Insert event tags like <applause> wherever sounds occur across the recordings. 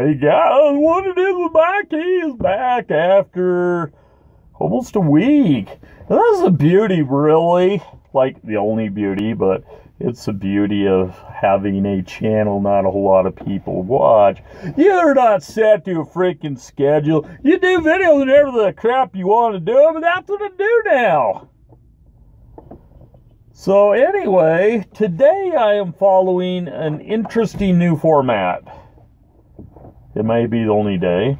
Hey guys, what it is with Mikey is back after almost a week. That's the beauty, really. Like the only beauty, but it's the beauty of having a channel not a whole lot of people watch. You're not set to a freaking schedule. You do videos whenever the crap you want to do, but that's what I do now. So anyway, today I am following an interesting new format. It may be the only day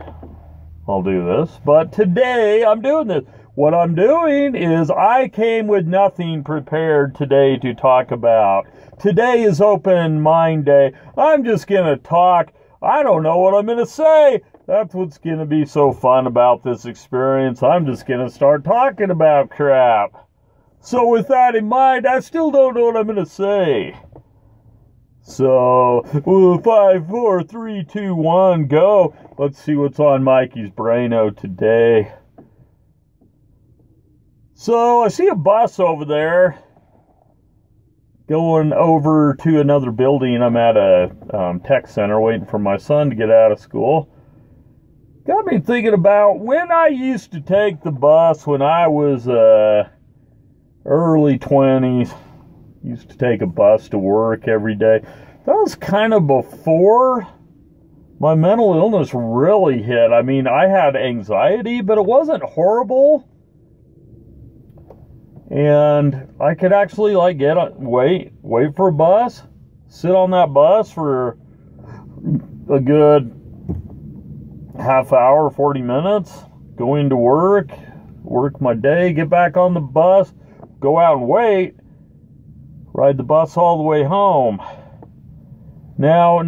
I'll do this, but today I'm doing this. What I'm doing is I came with nothing prepared today to talk about. Today is open mind day. I'm just going to talk. I don't know what I'm going to say. That's what's going to be so fun about this experience. I'm just going to start talking about crap. So with that in mind, I still don't know what I'm going to say. So, five, four, three, two, one, go. Let's see what's on Mikey's Braino today. So, I see a bus over there going over to another building. I'm at a um, tech center waiting for my son to get out of school. Got me thinking about when I used to take the bus when I was uh, early 20s used to take a bus to work every day. That was kind of before my mental illness really hit. I mean, I had anxiety, but it wasn't horrible. And I could actually like get on, wait, wait for a bus, sit on that bus for a good half hour, 40 minutes, go into work, work my day, get back on the bus, go out and wait, ride the bus all the way home. Now,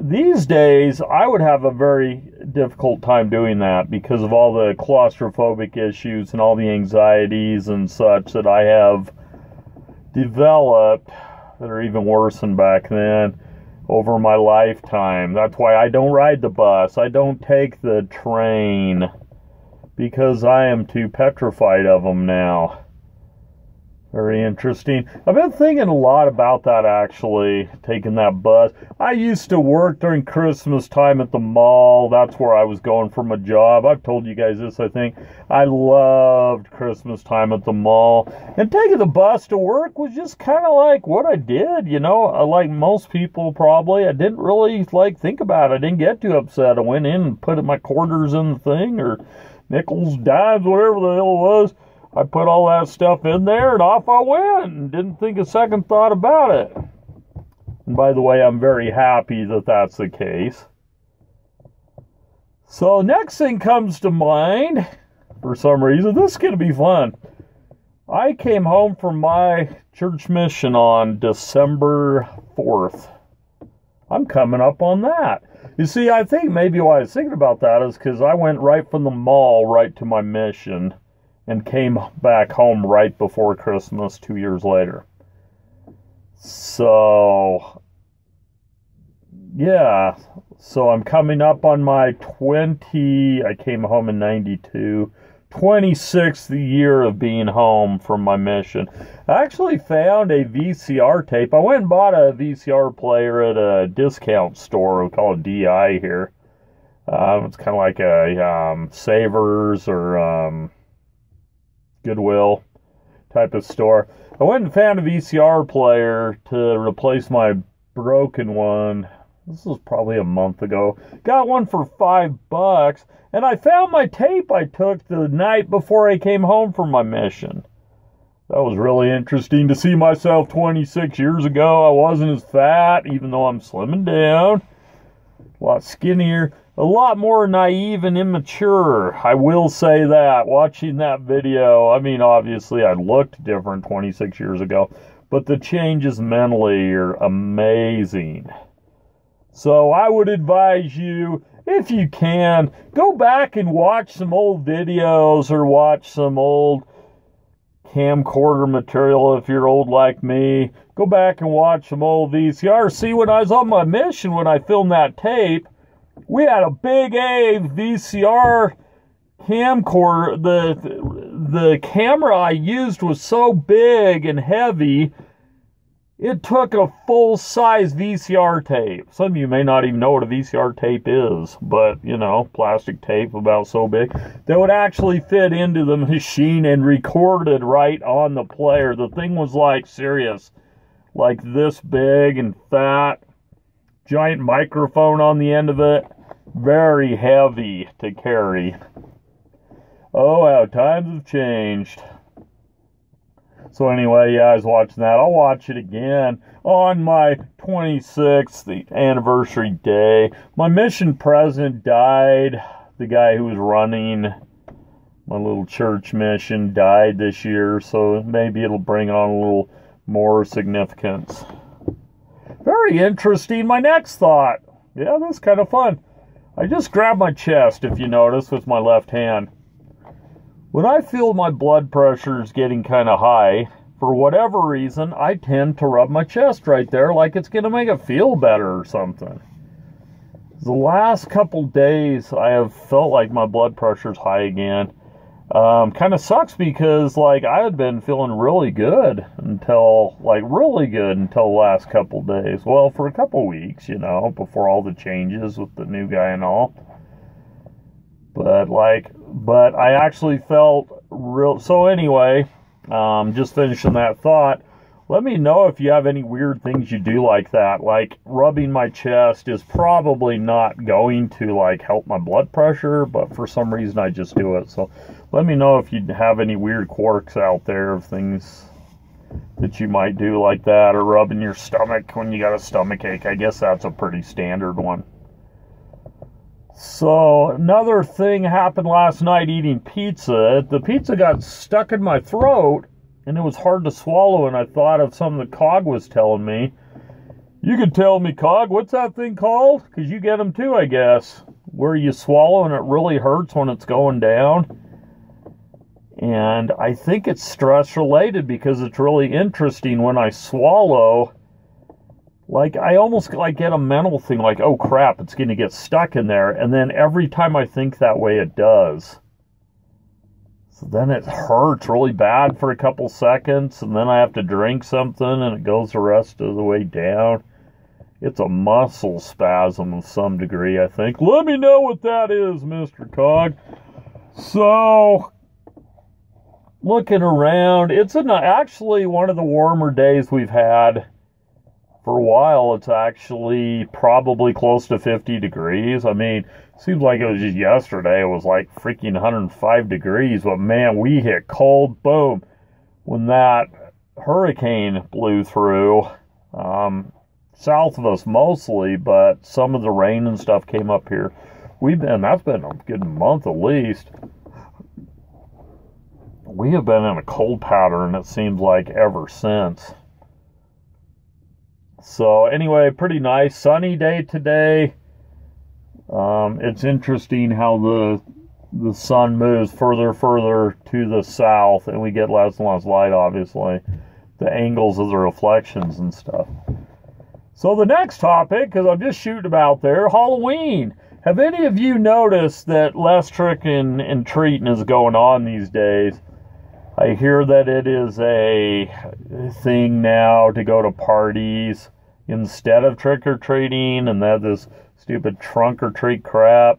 these days, I would have a very difficult time doing that because of all the claustrophobic issues and all the anxieties and such that I have developed that are even worse than back then over my lifetime. That's why I don't ride the bus, I don't take the train because I am too petrified of them now. Very interesting. I've been thinking a lot about that actually, taking that bus. I used to work during Christmas time at the mall. That's where I was going for my job. I've told you guys this, I think. I loved Christmas time at the mall. And taking the bus to work was just kind of like what I did, you know, like most people probably. I didn't really like think about it. I didn't get too upset. I went in and put my quarters in the thing or nickels, dimes, whatever the hell it was I put all that stuff in there and off I went and didn't think a second thought about it. And by the way, I'm very happy that that's the case. So, next thing comes to mind, for some reason, this is going to be fun. I came home from my church mission on December 4th. I'm coming up on that. You see, I think maybe why I was thinking about that is because I went right from the mall right to my mission and came back home right before Christmas two years later. So, yeah, so I'm coming up on my 20, I came home in 92, 26th year of being home from my mission. I actually found a VCR tape. I went and bought a VCR player at a discount store. We call it DI here. Um, it's kind of like a um, Savers or um, Goodwill type of store. I went and found a VCR player to replace my broken one. This was probably a month ago. Got one for five bucks, and I found my tape I took the night before I came home from my mission. That was really interesting to see myself 26 years ago. I wasn't as fat, even though I'm slimming down. A lot skinnier a lot more naive and immature. I will say that. Watching that video, I mean, obviously I looked different 26 years ago, but the changes mentally are amazing. So I would advise you, if you can, go back and watch some old videos or watch some old camcorder material if you're old like me. Go back and watch some old VCR. See, when I was on my mission, when I filmed that tape, we had a big A VCR camcorder. The the camera I used was so big and heavy. It took a full size VCR tape. Some of you may not even know what a VCR tape is, but you know, plastic tape about so big that would actually fit into the <laughs> machine and recorded right on the player. The thing was like serious, like this big and fat, giant microphone on the end of it, very heavy to carry. Oh, how times have changed. So anyway, yeah, I was watching that. I'll watch it again on my 26th the anniversary day. My mission president died. The guy who was running my little church mission died this year, so maybe it'll bring on a little more significance. Very interesting. My next thought. Yeah, that's kind of fun. I just grabbed my chest, if you notice, with my left hand. When I feel my blood pressure is getting kind of high, for whatever reason, I tend to rub my chest right there like it's going to make it feel better or something. The last couple days, I have felt like my blood pressure's high again. Um, kind of sucks because like I had been feeling really good until like really good until the last couple days. Well, for a couple weeks, you know, before all the changes with the new guy and all. But like, but I actually felt real. So anyway, um, just finishing that thought. Let me know if you have any weird things you do like that. Like rubbing my chest is probably not going to like help my blood pressure, but for some reason I just do it. So let me know if you have any weird quirks out there of things that you might do like that or rubbing your stomach when you got a stomach ache. I guess that's a pretty standard one. So another thing happened last night eating pizza. The pizza got stuck in my throat and it was hard to swallow and I thought of something that Cog was telling me. You can tell me, Cog, what's that thing called? Because you get them too, I guess. Where you swallow and it really hurts when it's going down. And I think it's stress related because it's really interesting when I swallow like I almost like get a mental thing like oh crap it's going to get stuck in there and then every time I think that way it does then it hurts really bad for a couple seconds and then I have to drink something and it goes the rest of the way down it's a muscle spasm of some degree I think let me know what that is Mr. Cog so looking around it's an, actually one of the warmer days we've had for a while it's actually probably close to 50 degrees. I mean, seems like it was just yesterday. It was like freaking 105 degrees, but man, we hit cold. Boom. When that hurricane blew through, um, south of us mostly, but some of the rain and stuff came up here. We've been, that's been a good month at least. We have been in a cold pattern, it seems like, ever since. So anyway, pretty nice sunny day today. Um, it's interesting how the the sun moves further further to the south and we get less and less light obviously the angles of the reflections and stuff. So the next topic because i'm just shooting about there halloween. Have any of you noticed that less tricking and treating is going on these days? I hear that it is a thing now to go to parties instead of trick or treating and that this stupid trunk or treat crap.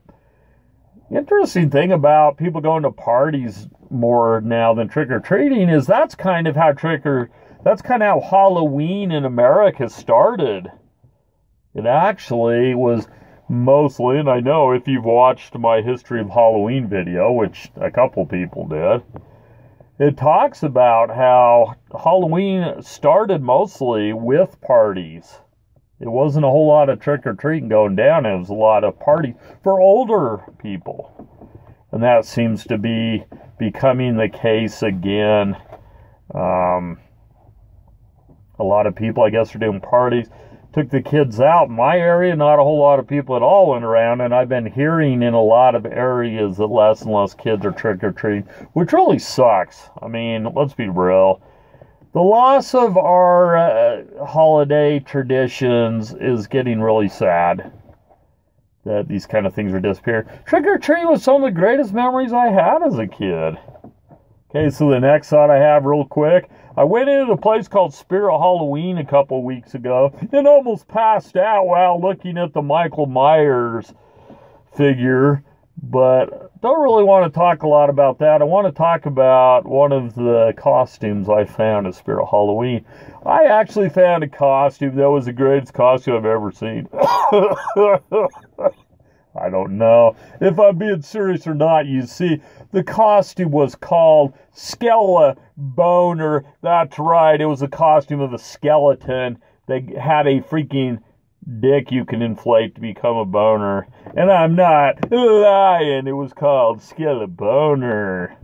Interesting thing about people going to parties more now than trick or treating is that's kind of how trick or that's kind of how Halloween in America started. It actually was mostly, and I know if you've watched my history of Halloween video, which a couple people did, it talks about how Halloween started mostly with parties. It wasn't a whole lot of trick or treating going down, it was a lot of parties for older people. And that seems to be becoming the case again. Um, a lot of people, I guess, are doing parties took the kids out. My area, not a whole lot of people at all went around, and I've been hearing in a lot of areas that less and less kids are trick or treating, which really sucks. I mean, let's be real. The loss of our uh, holiday traditions is getting really sad. That these kind of things are disappearing. Trick or treat was some of the greatest memories I had as a kid. Okay, so the next thought I have real quick. I went into a place called Spirit Halloween a couple weeks ago and almost passed out while looking at the Michael Myers figure, but don't really want to talk a lot about that. I want to talk about one of the costumes I found at Spirit Halloween. I actually found a costume that was the greatest costume I've ever seen. <laughs> I don't know if I'm being serious or not. You see, the costume was called Skella Boner. That's right, it was a costume of a skeleton. They had a freaking dick you can inflate to become a boner. And I'm not lying. It was called Skella Boner.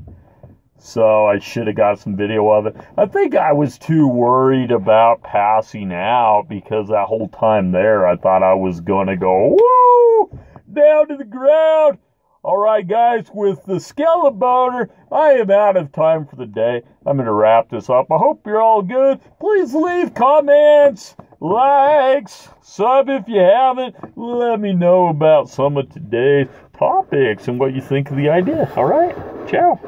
So I should have got some video of it. I think I was too worried about passing out because that whole time there I thought I was going to go, woo, down to the ground. All right, guys, with the skeleton I am out of time for the day. I'm going to wrap this up. I hope you're all good. Please leave comments, likes, sub if you haven't. Let me know about some of today's topics and what you think of the idea. All right, ciao.